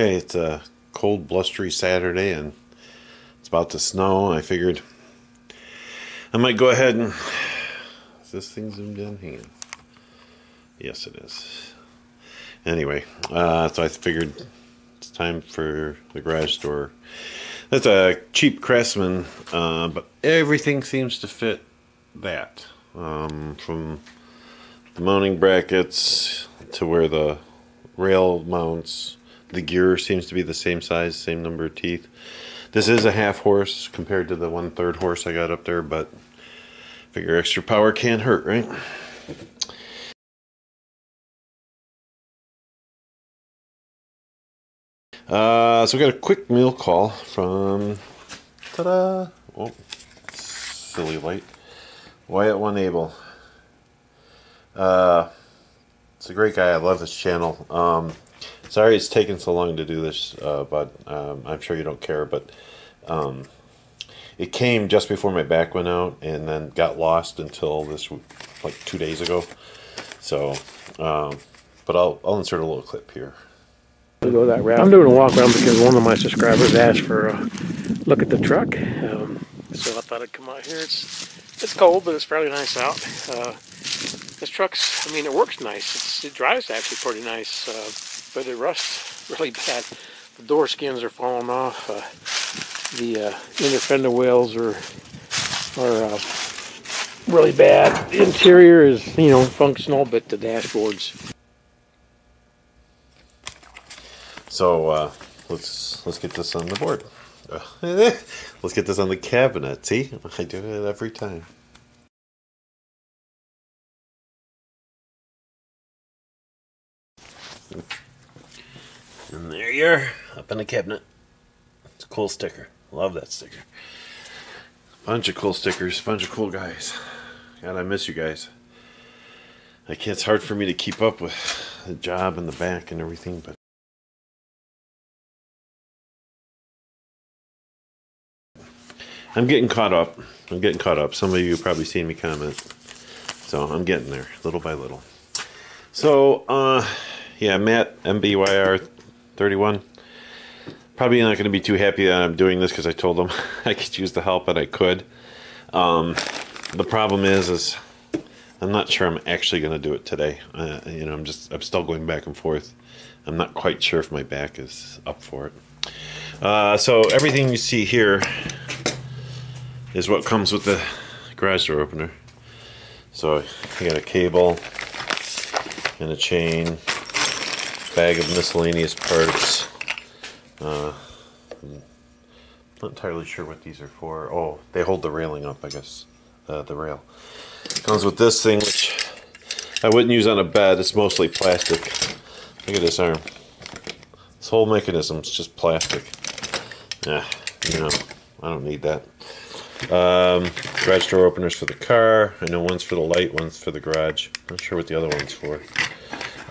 Okay, it's a cold, blustery Saturday and it's about to snow. I figured I might go ahead and. Is this thing zoomed in? Hang on. Yes, it is. Anyway, uh, so I figured it's time for the garage door. That's a cheap Craftsman, uh, but everything seems to fit that. Um, from the mounting brackets to where the rail mounts. The gear seems to be the same size, same number of teeth. This is a half horse compared to the one third horse I got up there, but figure extra power can't hurt, right? Uh, so we got a quick meal call from ta-da! Oh, silly light. Wyattoneable. Uh, it's a great guy. I love this channel. Um, sorry it's taken so long to do this, uh, but um, I'm sure you don't care. But um, it came just before my back went out, and then got lost until this like two days ago. So, um, but I'll I'll insert a little clip here. I'm doing a walk around because one of my subscribers asked for a look at the truck. Um, so I thought I'd come out here. It's it's cold, but it's fairly nice out. Uh, this truck's, I mean, it works nice. It's, it drives actually pretty nice, uh, but it rusts really bad. The door skins are falling off. Uh, the uh, inner fender wheels are are uh, really bad. The interior is, you know, functional, but the dashboard's So uh, let's let's get this on the board. let's get this on the cabinet. See, I do it every time. And there you are, up in the cabinet. It's a cool sticker. Love that sticker. Bunch of cool stickers, bunch of cool guys. God, I miss you guys. I can't, it's hard for me to keep up with the job and the back and everything, but I'm getting caught up. I'm getting caught up. Some of you probably seen me comment. So I'm getting there, little by little. So, uh, yeah, Matt, MBYR31. Probably not going to be too happy that I'm doing this because I told him I could use the help and I could. Um, the problem is, is I'm not sure I'm actually going to do it today. Uh, you know, I'm just, I'm still going back and forth. I'm not quite sure if my back is up for it. Uh, so everything you see here is what comes with the garage door opener. So you got a cable and a chain, bag of miscellaneous parts. Uh, not entirely sure what these are for. Oh, they hold the railing up, I guess. Uh, the rail. Comes with this thing, which I wouldn't use on a bed. It's mostly plastic. Look at this arm. This whole mechanism is just plastic. Yeah, you know, I don't need that. Um, garage door openers for the car. I know one's for the light, one's for the garage. Not sure what the other one's for.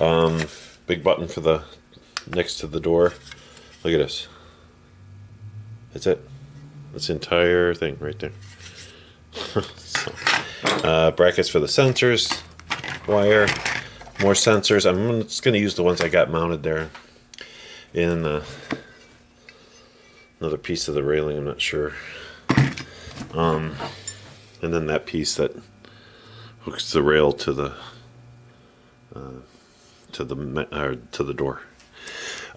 Um, big button for the next to the door. Look at this. That's it. The entire thing right there. so, uh, brackets for the sensors, wire, more sensors. I'm just going to use the ones I got mounted there in uh, another piece of the railing. I'm not sure. Um, and then that piece that hooks the rail to the uh, to the to the door.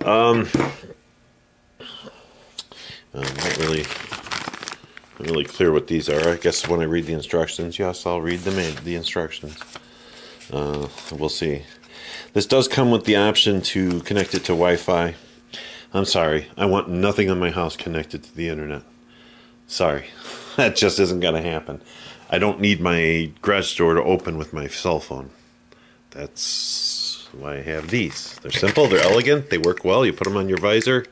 Um, I'm not really not really clear what these are. I guess when I read the instructions, yes, I'll read them the instructions. Uh, we'll see. This does come with the option to connect it to Wi-Fi. I'm sorry, I want nothing on my house connected to the internet. Sorry, that just isn't going to happen. I don't need my garage door to open with my cell phone. That's why I have these. They're simple, they're elegant, they work well. You put them on your visor.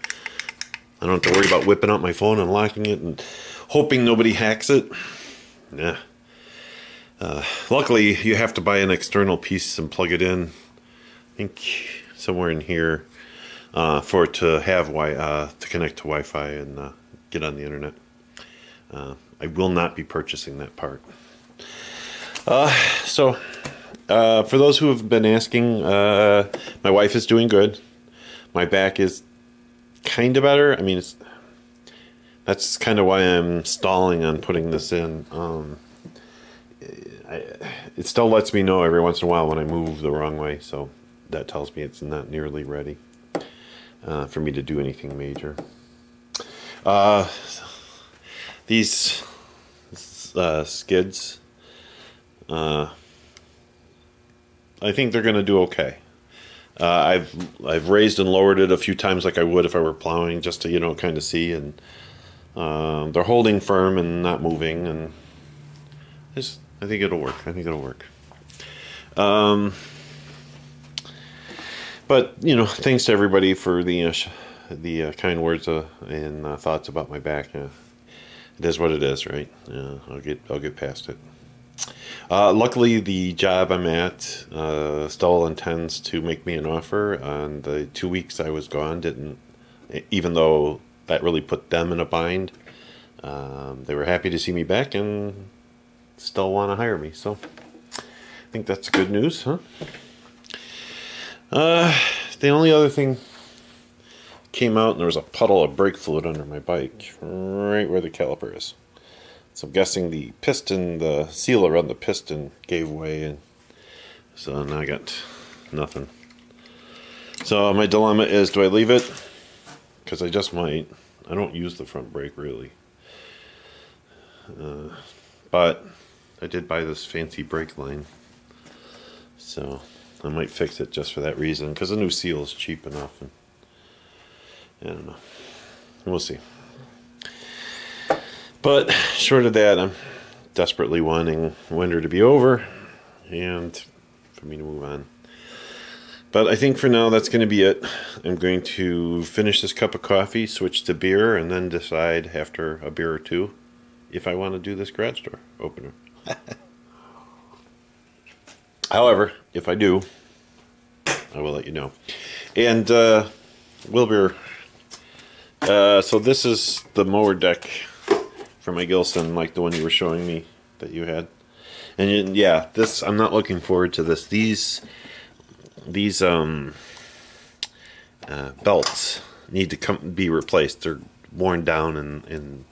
I don't have to worry about whipping out my phone and locking it and hoping nobody hacks it. Yeah. Uh, luckily, you have to buy an external piece and plug it in. I think somewhere in here uh, for it to have wi uh, to connect to Wi-Fi and uh, get on the internet. Uh, I will not be purchasing that part. Uh, so, uh, for those who have been asking, uh, my wife is doing good. My back is kind of better. I mean, it's that's kind of why I'm stalling on putting this in. Um, I, it still lets me know every once in a while when I move the wrong way, so that tells me it's not nearly ready uh, for me to do anything major. Uh, these uh, skids, uh, I think they're going to do okay. Uh, I've I've raised and lowered it a few times like I would if I were plowing, just to you know kind of see, and uh, they're holding firm and not moving, and just, I think it'll work. I think it'll work. Um, but you know, thanks to everybody for the uh, the uh, kind words uh, and uh, thoughts about my back. it is what it is, right? I'll get I'll get past it. Uh, luckily, the job I'm at uh, still intends to make me an offer. And the two weeks I was gone didn't, even though that really put them in a bind. Um, they were happy to see me back and still want to hire me. So I think that's good news, huh? Uh, the only other thing came out and there was a puddle of brake fluid under my bike, right where the caliper is. So I'm guessing the piston, the seal around the piston gave way, and so now I got nothing. So my dilemma is, do I leave it? Because I just might. I don't use the front brake really. Uh, but I did buy this fancy brake line. So I might fix it just for that reason, because the new seal is cheap enough. And I don't know. We'll see. But short of that, I'm desperately wanting winter to be over and for me to move on. But I think for now that's going to be it. I'm going to finish this cup of coffee, switch to beer, and then decide after a beer or two if I want to do this garage door opener. However, if I do, I will let you know. And uh, Wilbur, uh, so this is the mower deck for my Gilson, like the one you were showing me that you had. And yeah, this I'm not looking forward to this. These these um uh, belts need to come be replaced. They're worn down and and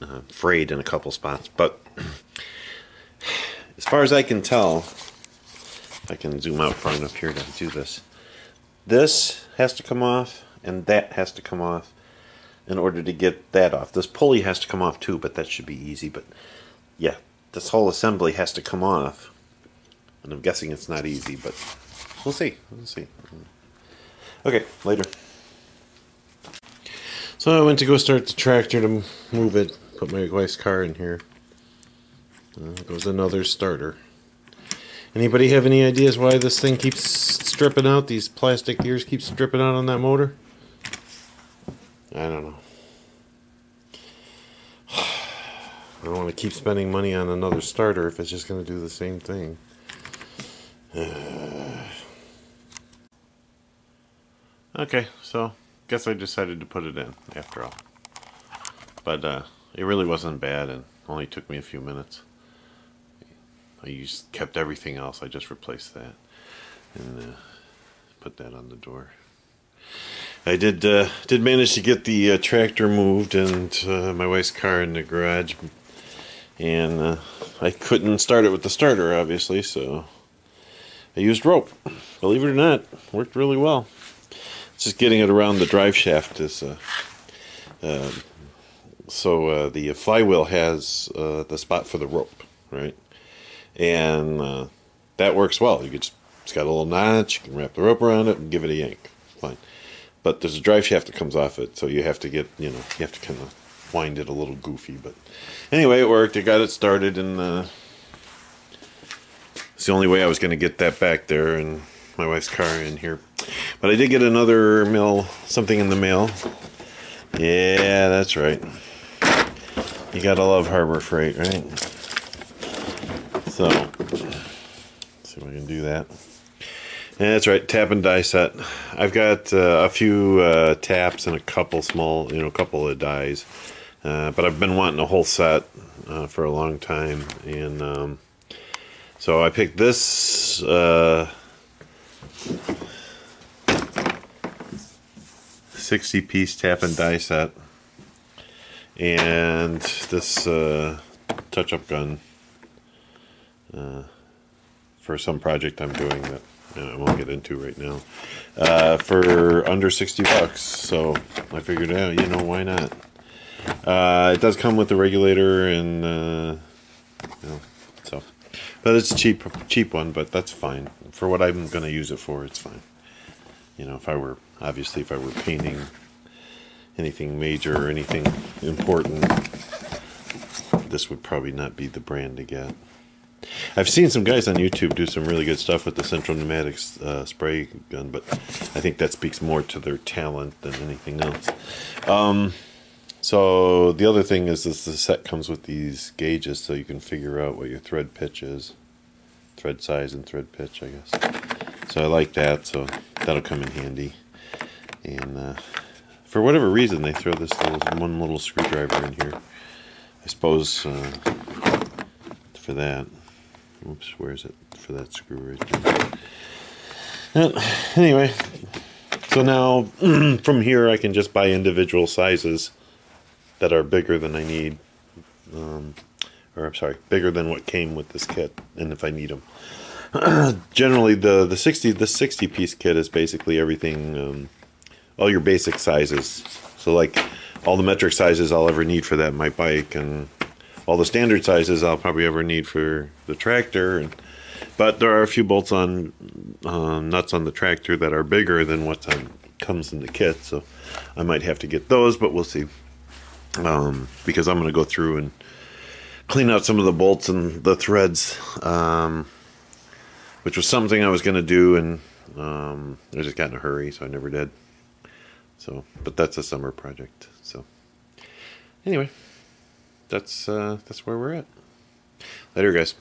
uh, frayed in a couple spots. But as far as I can tell, I can zoom out far enough here to do this. This has to come off, and that has to come off in order to get that off. This pulley has to come off too, but that should be easy. But yeah, this whole assembly has to come off. And I'm guessing it's not easy, but we'll see. We'll see. Okay, later. So I went to go start the tractor to move it, put my wife's car in here. Uh, goes another starter. Anybody have any ideas why this thing keeps stripping out? These plastic gears keep stripping out on that motor? I don't know. I don't want to keep spending money on another starter if it's just going to do the same thing. okay, so guess I decided to put it in after all. But uh, it really wasn't bad and only took me a few minutes. I used kept everything else. I just replaced that and uh, put that on the door. I did uh, did manage to get the uh, tractor moved and uh, my wife's car in the garage, and uh, I couldn't start it with the starter, obviously, so I used rope. Believe it or not, worked really well. Just getting it around the drive shaft is. Uh, um, so the flywheel has the spot for the rope, right? And that works well. You just, it's got a little notch. You can wrap the rope around it and give it a yank. Fine but there's a drive shaft that comes off it, so you have to get, you know, you have to kind of wind it a little goofy. But anyway, it worked. I got it started, and uh, it's the only way I was going to get that back there and my wife's car in here. But I did get another mail, something in the mail. Yeah, that's right. You gotta love Harbor Freight, right? So, see if I can do that. Yeah, that's right, tap and die set. I've got uh, a few uh, taps and a couple small, you know, a couple of dies. Uh, but I've been wanting a whole set uh, for a long time. And um, so I picked this. Uh, 60 piece tap and die set. And this uh, touch up gun for some project I'm doing that I won't get into right now. Uh, for under 60 bucks. So I figured out, you know, why not? Uh, it does come with the regulator and, uh, you know, so. But it's a cheap, cheap one, but that's fine. For what I'm going to use it for, it's fine. You know, if I were, obviously, if I were painting anything major or anything important, this would probably not be the brand to get. I've seen some guys on YouTube do some really good stuff with the Central Pneumatics uh, spray gun, but I think that speaks more to their talent than anything else. Um, so the other thing is this the set comes with these gauges so you can figure out what your thread pitch is. Thread size and thread pitch, I guess. So I like that, so that'll come in handy. And uh, for whatever reason, they throw this little, one little screwdriver in here. I suppose uh, for that. Oops, where is it? For that screw right there. Uh, anyway, so now from here I can just buy individual sizes that are bigger than I need. Um, or I'm sorry, bigger than what came with this kit, and if I need them. Generally, the the 60 the 60 piece kit is basically everything, um, all your basic sizes. So like all the metric sizes I'll ever need for that my bike, and all the standard sizes I'll probably ever need for the tractor. And, but there are a few bolts on uh, nuts on the tractor that are bigger than what comes in the kit, so I might have to get those, but we'll see. Um, because I'm going to go through and clean out some of the bolts and the threads, um, which was something I was going to do, and um, I just got in a hurry, so I never did. So, but that's a summer project. So, anyway that's uh, that's where we're at. Later, guys.